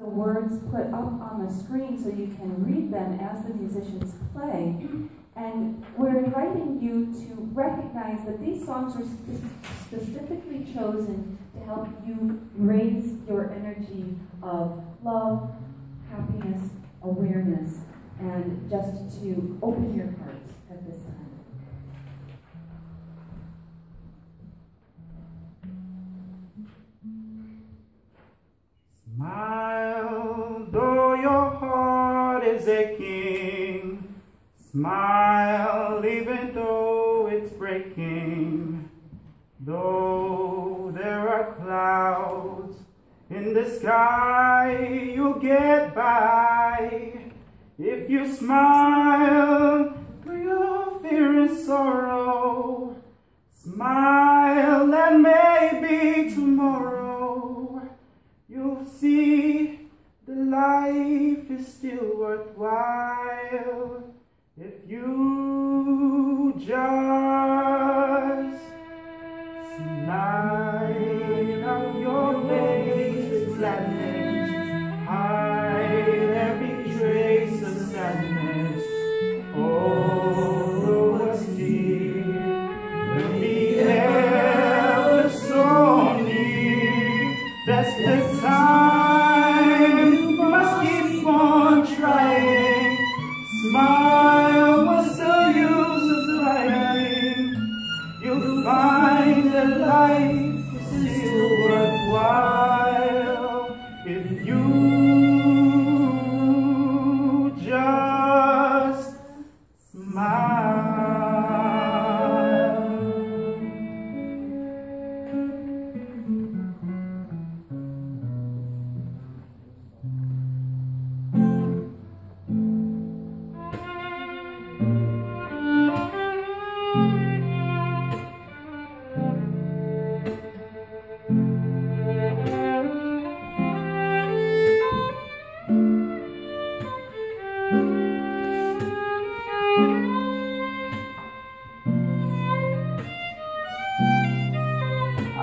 the words put up on the screen so you can read them as the musicians play. And we're inviting you to recognize that these songs are spe- specifically chosen to help you raise your energy of love, happiness, awareness, and just to open your hearts at this time. Is aching. Smile, even though it's breaking. Though there are clouds in the sky, you'll get by. If you smile worthwhile if you just smile on your face with gladness, hide every trace of sadness. Although what's dear will be ever so near, that's the time life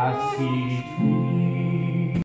assim.